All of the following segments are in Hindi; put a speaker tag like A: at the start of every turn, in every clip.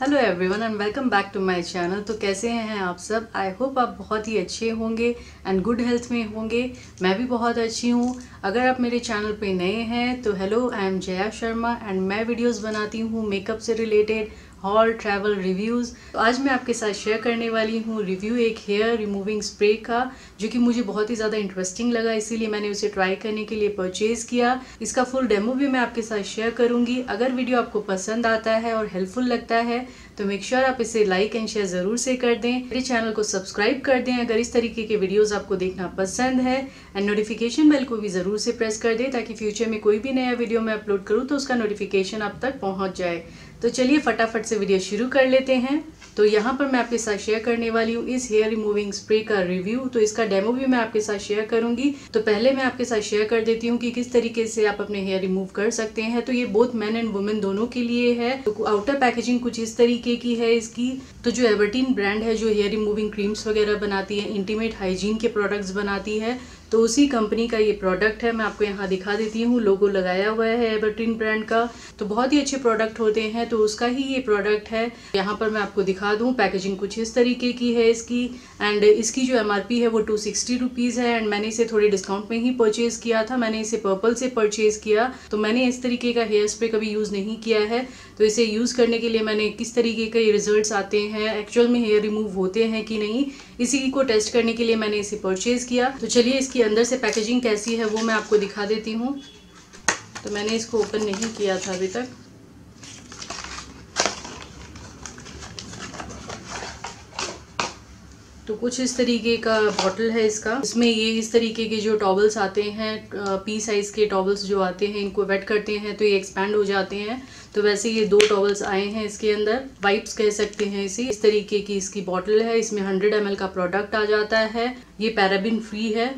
A: Hello everyone and welcome back to my channel तो कैसे हैं आप सब? आई होप आप बहुत ही अच्छे होंगे एंड गुड हेल्थ में होंगे। मैं भी बहुत अच्छी हूँ। अगर आप मेरे चैनल पे नए हैं तो hello I am Jaya Sharma and मैं वीडियोस बनाती हूँ मेकअप से रिलेटेड हॉल ट्रैवल रिव्यूज़ तो आज मैं आपके साथ शेयर करने वाली हूँ रिव्यू एक हेयर रिमूविंग स्प्रे का, जो कि मुझे बहुत ही ज़्यादा इंटरेस्टिंग लगा, इसीलिए मैंने उसे ट्राई करने के लिए परचेज़ किया। इसका फुल डेमो भी मैं आपके साथ शेयर करूँगी। अगर वीडियो आपको पसंद आता है और हेल्पफुल लगता है तो मेक श्योर sure आप इसे लाइक एंड शेयर ज़रूर से कर दें। मेरे चैनल को सब्सक्राइब कर दें अगर इस तरीके के वीडियोज़ आपको देखना पसंद है। एंड नोटिफिकेशन बेल को भी ज़रूर से प्रेस कर दें, ताकि फ्यूचर में कोई भी नया वीडियो मैं अपलोड करूँ तो उसका नोटिफिकेशन आप तक पहुँच जाए। तो चलिए फटाफट से वीडियो शुरू कर लेते हैं। तो यहाँ पर मैं आपके साथ शेयर करने वाली हूँ इस हेयर रिमूविंग स्प्रे का रिव्यू तो इसका डेमो भी मैं आपके साथ शेयर करूँगी। तो पहले मैं आपके साथ शेयर कर देती हूँ कि किस तरीके से आप अपने हेयर रिमूव कर सकते हैं। तो ये बोथ मैन एंड वुमेन दोनों के लिए है। तो आउटर पैकेजिंग कुछ इस तरीके की है इसकी। तो जो एवर्टीन ब्रांड है, जो हेयर रिमूविंग क्रीम्स वगैरह बनाती है इंटीमेट हाइजीन के प्रोडक्ट्स बनाती है तो उसी कंपनी का ये प्रोडक्ट है, मैं आपको यहाँ दिखा देती हूँ लोगो लगाया हुआ है एवर्टीन ब्रांड का। तो बहुत ही अच्छे प्रोडक्ट होते हैं तो उसका ही ये प्रोडक्ट है। यहाँ पर मैं आपको दिखा दूँ पैकेजिंग कुछ इस तरीके की है इसकी। एंड इसकी जो एमआरपी है वो टू सिक्सटी है। एंड मैंने इसे थोड़े डिस्काउंट में ही परचेज़ किया था, मैंने इसे पर्पल से परचेज़ किया। तो मैंने इस तरीके का हेयर स्प्रे कभी यूज़ नहीं किया है। तो इसे यूज़ करने के लिए मैंने किस तरीके के रिज़ल्ट आते हैं एक्चुअल में हेयर रिमूव होते हैं कि नहीं, इसी को टेस्ट करने के लिए मैंने इसे परचेज़ किया। तो चलिए इसकी अंदर से पैकेजिंग कैसी है वो मैं आपको दिखा देती हूँ। तो मैंने इसको ओपन नहीं किया था अभी तक। तो कुछ इस तरीके का बॉटल है इसका। इसमें ये इस तरीके के जो टॉवल्स आते हैं पी साइज़ के टॉवल्स जो आते हैं, इनको वेट करते हैं तो ये एक्सपैंड हो जाते हैं। तो वैसे ये दो टॉवल्स आए हैं इसके अंदर। वाइप्स कह सकते हैं इसी। इस तरीके की इसकी बॉटल है। इसमें 100 एम का प्रोडक्ट आ जाता है। ये पैराबिन फ्री है।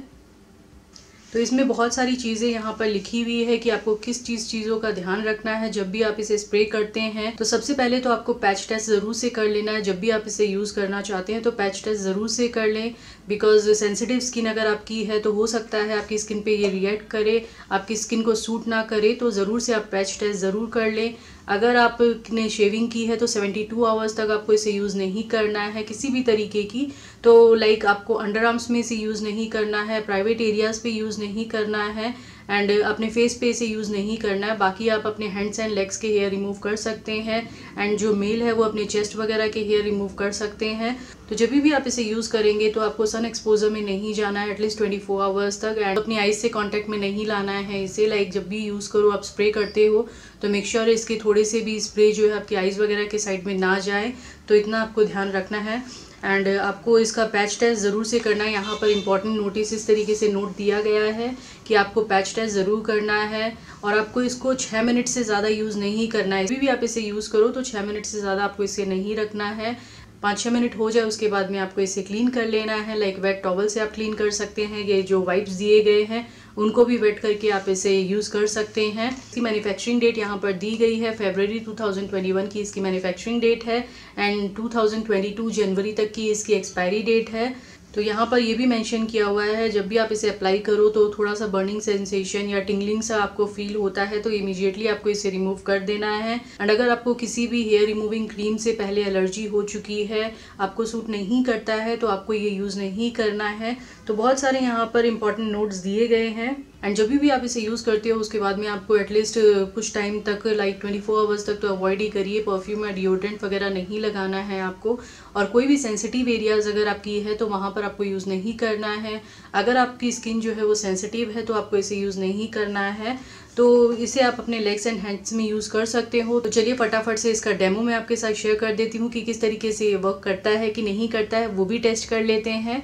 A: तो इसमें बहुत सारी चीज़ें यहाँ पर लिखी हुई है कि आपको किस चीज़, चीज़ों का ध्यान रखना है। जब भी आप इसे स्प्रे करते हैं तो सबसे पहले तो आपको पैच टेस्ट ज़रूर से कर लेना है। जब भी आप इसे यूज़ करना चाहते हैं तो पैच टेस्ट ज़रूर से कर लें। बिकॉज़ सेंसिटिव स्किन अगर आपकी है तो हो सकता है आपकी स्किन पे ये रिएक्ट करे। आपकी स्किन को सूट ना करे तो ज़रूर से आप पैच टेस्ट ज़रूर कर लें। अगर आपने शेविंग की है तो 72 आवर्स तक आपको इसे यूज़ नहीं करना है किसी भी तरीके की। तो लाइक आपको अंडर आर्म्स में इसे यूज़ नहीं करना है प्राइवेट एरियाज़ पे यूज़ नहीं करना है एंड अपने फेस पे इसे यूज़ नहीं करना है। बाकी आप अपने हैंड्स एंड लेग्स के हेयर रिमूव कर सकते हैं एंड जो मेल है वो अपने चेस्ट वगैरह के हेयर रिमूव कर सकते हैं। तो जब भी आप इसे यूज़ करेंगे तो आपको सन एक्सपोजर में नहीं जाना है at least twenty four hours तक एंड अपनी आइज़ से कॉन्टैक्ट में नहीं लाना है इसे। लाइक जब भी यूज़ करो, आप स्प्रे करते हो तो मेक श्योर sure इसके थोड़े से भी स्प्रे जो है आपकी आइज़ वगैरह के साइड में ना जाए। तो इतना आपको ध्यान रखना है। एंड आपको इसका पैच टेस्ट ज़रूर से करना है। यहाँ पर इंपॉर्टेंट नोटिस इस तरीके से नोट दिया गया है कि आपको पैच टेस्ट ज़रूर करना है और आपको इसको छः मिनट से ज़्यादा यूज़ नहीं करना है। अभी भी आप इसे यूज़ करो तो छः मिनट से ज़्यादा आपको इसे नहीं रखना है। पाँच छः मिनट हो जाए, उसके बाद में आपको इसे क्लीन कर लेना है। लाइक वेट टॉवल से आप क्लीन कर सकते हैं। ये जो वाइप्स दिए गए हैं, उनको भी वेट करके आप इसे यूज़ कर सकते हैं। इसकी मैन्युफैक्चरिंग डेट यहाँ पर दी गई है। फेबररी 2021 की इसकी मैन्युफैक्चरिंग डेट है। एंड 2022 जनवरी तक की इसकी एक्सपायरी डेट है। तो यहाँ पर ये भी मेंशन किया हुआ है, जब भी आप इसे अप्लाई करो तो थोड़ा सा बर्निंग सेंसेशन या टिंगलिंग सा आपको फील होता है तो इमीडिएटली आपको इसे रिमूव कर देना है। एंड अगर आपको किसी भी हेयर रिमूविंग क्रीम से पहले एलर्जी हो चुकी है, आपको सूट नहीं करता है तो आपको ये यूज़ नहीं करना है। तो बहुत सारे यहाँ पर इंपॉर्टेंट नोट्स दिए गए हैं। एंड जब भी आप इसे यूज़ करते हो, उसके बाद में आपको एटलीस्ट कुछ टाइम तक लाइक ट्वेंटी फोर आवर्स तक तो अवॉइड ही करिए। परफ्यूम या डिओड्रेंट वगैरह नहीं लगाना है आपको। और कोई भी सेंसिटिव एरियाज़ अगर आपकी है तो वहाँ पर आपको यूज़ नहीं करना है। अगर आपकी स्किन जो है वो सेंसिटिव है तो आपको इसे यूज़ नहीं करना है। तो इसे आप अपने लेग्स एंड हैंड्स में यूज़ कर सकते हो। तो चलिए फटाफट से इसका डेमो मैं आपके साथ शेयर कर देती हूँ कि किस तरीके से ये वर्क करता है कि नहीं करता है, वो भी टेस्ट कर लेते हैं।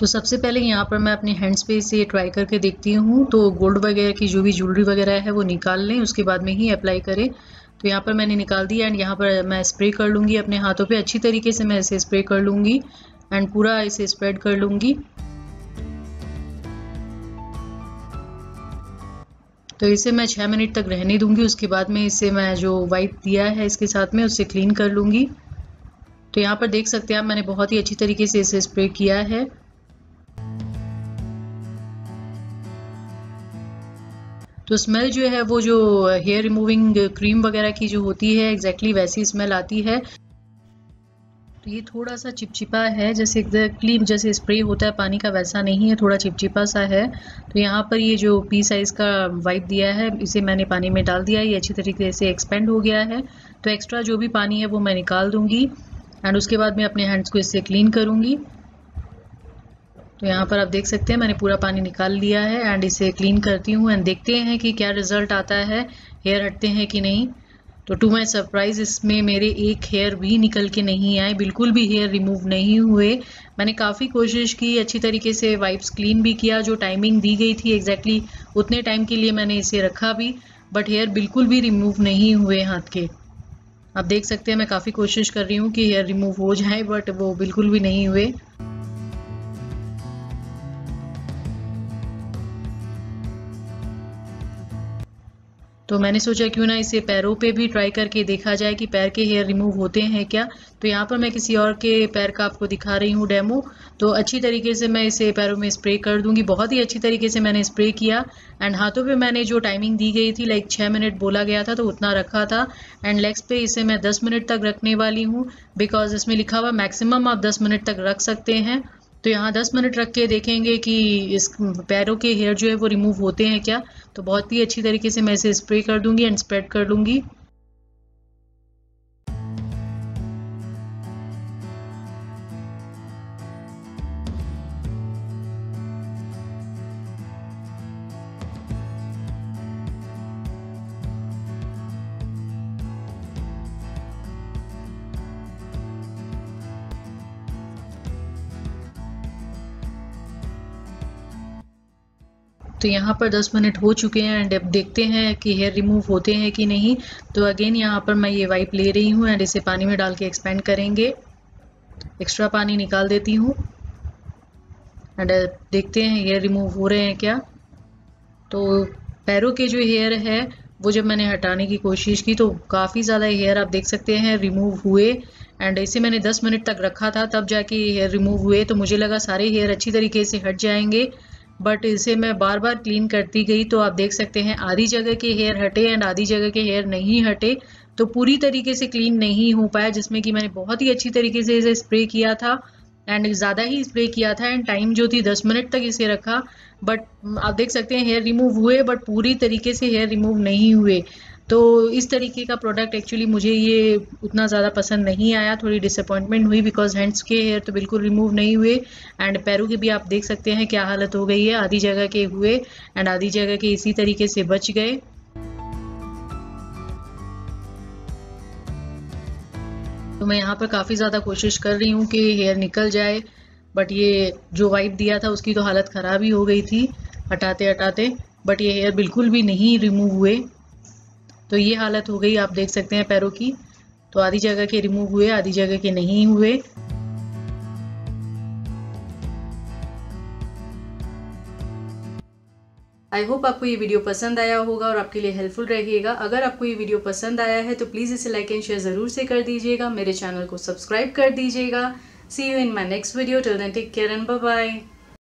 A: तो सबसे पहले यहाँ पर मैं अपने हैंड्स पे इसे ट्राई करके देखती हूँ। तो गोल्ड वगैरह की जो भी ज्वेलरी वगैरह है, वो निकाल लें, उसके बाद में ही अप्लाई करें। तो यहाँ पर मैंने निकाल दिया एंड यहाँ पर मैं स्प्रे कर लूँगी अपने हाथों पे। अच्छी तरीके से मैं इसे स्प्रे कर लूँगी एंड पूरा इसे स्प्रेड कर लूँगी। तो इसे मैं छः मिनट तक रहने दूँगी। उसके बाद में इसे मैं जो वाइप दिया है इसके साथ में उससे क्लीन कर लूँगी। तो यहाँ पर देख सकते हैं आप, मैंने बहुत ही अच्छी तरीके से इसे स्प्रे किया है। तो स्मेल जो है, वो जो हेयर रिमूविंग क्रीम वगैरह की जो होती है एग्जैक्टली exactly वैसी स्मेल आती है। तो ये थोड़ा सा चिपचिपा है, जैसे एग्जैक्टली जैसे स्प्रे होता है, पानी का वैसा नहीं है, थोड़ा चिपचिपा सा है। तो यहाँ पर ये जो पी साइज़ का वाइप दिया है, इसे मैंने पानी में डाल दिया ये अच्छी तरीके से एक्सपेंड हो गया है। तो एक्स्ट्रा जो भी पानी है, वो मैं निकाल दूँगी। एंड उसके बाद मैं अपने हैंड्स को इससे क्लीन करूँगी। तो यहाँ पर आप देख सकते हैं, मैंने पूरा पानी निकाल लिया है एंड इसे क्लीन करती हूँ एंड देखते हैं कि क्या रिज़ल्ट आता है हेयर हटते हैं कि नहीं। तो टू माई सरप्राइज़ इसमें मेरे एक हेयर भी निकल के नहीं आए, बिल्कुल भी हेयर रिमूव नहीं हुए। मैंने काफ़ी कोशिश की, अच्छी तरीके से वाइप्स क्लीन भी किया, जो टाइमिंग दी गई थी एग्जैक्टली exactly उतने टाइम के लिए मैंने इसे रखा भी बट हेयर बिल्कुल भी रिमूव नहीं हुए हाथ के। आप देख सकते हैं, मैं काफ़ी कोशिश कर रही हूँ कि हेयर रिमूव हो जाए बट वो बिल्कुल भी नहीं हुए। तो मैंने सोचा क्यों ना इसे पैरों पे भी ट्राई करके देखा जाए कि पैर के हेयर रिमूव होते हैं क्या। तो यहाँ पर मैं किसी और के पैर का आपको दिखा रही हूँ डेमो तो अच्छी तरीके से मैं इसे पैरों में स्प्रे कर दूँगी। बहुत ही अच्छी तरीके से मैंने स्प्रे किया। एंड हाथों पे मैंने जो टाइमिंग दी गई थी लाइक छः मिनट बोला गया था तो उतना रखा था। एंड लेग्स पे इसे मैं दस मिनट तक रखने वाली हूँ। बिकॉज़ इसमें लिखा हुआ मैक्सिमम आप दस मिनट तक रख सकते हैं। तो यहाँ 10 मिनट रख के देखेंगे कि इस पैरों के हेयर जो है वो रिमूव होते हैं क्या? तो बहुत ही अच्छी तरीके से मैं इसे स्प्रे कर दूँगी एंड स्प्रेड कर दूँगी तो यहाँ पर 10 मिनट हो चुके हैं एंड अब देखते हैं कि हेयर रिमूव होते हैं कि नहीं। तो अगेन यहाँ पर मैं ये वाइप ले रही हूँ एंड इसे पानी में डाल के एक्सपेंड करेंगे। एक्स्ट्रा पानी निकाल देती हूँ। एंड देखते हैं हेयर रिमूव हो रहे हैं क्या। तो पैरों के जो हेयर है, वो जब मैंने हटाने की कोशिश की तो काफ़ी ज़्यादा हेयर आप देख सकते हैं रिमूव हुए। एंड इसे मैंने 10 मिनट तक रखा था, तब जाके हेयर रिमूव हुए तो मुझे लगा सारे हेयर अच्छी तरीके से हट जाएँगे। बट इसे मैं बार बार क्लीन करती गई तो आप देख सकते हैं, आधी जगह के हेयर हटे एंड आधी जगह के हेयर नहीं हटे तो पूरी तरीके से क्लीन नहीं हो पाया, जिसमें कि मैंने बहुत ही अच्छी तरीके से इसे स्प्रे किया था एंड ज़्यादा ही स्प्रे किया था एंड टाइम जो थी दस मिनट तक इसे रखा बट आप देख सकते हैं हेयर रिमूव हुए बट पूरी तरीके से हेयर रिमूव नहीं हुए। तो इस तरीके का प्रोडक्ट एक्चुअली मुझे ये उतना ज़्यादा पसंद नहीं आया। थोड़ी डिसअपॉइंटमेंट हुई बिकॉज़ हैंड्स के हेयर तो बिल्कुल रिमूव नहीं हुए। एंड पैरों के भी आप देख सकते हैं क्या हालत हो गई है। आधी जगह के हुए एंड आधी जगह के इसी तरीके से बच गए। तो मैं यहाँ पर काफ़ी ज़्यादा कोशिश कर रही हूँ कि हेयर निकल जाए। बट ये जो वाइप दिया था उसकी तो हालत ख़राब ही हो गई थी। हटाते हटाते बट ये हेयर बिल्कुल भी नहीं रिमूव हुए। तो ये हालत हो गई, आप देख सकते हैं पैरों की। तो आधी जगह के रिमूव हुए, आधी जगह के नहीं हुए। आई होप आपको ये वीडियो पसंद आया होगा और आपके लिए हेल्पफुल रहेगा अगर आपको ये वीडियो पसंद आया है तो प्लीज़ इसे लाइक एंड शेयर ज़रूर से कर दीजिएगा। मेरे चैनल को सब्सक्राइब कर दीजिएगा। See you in my next video till then take care and bye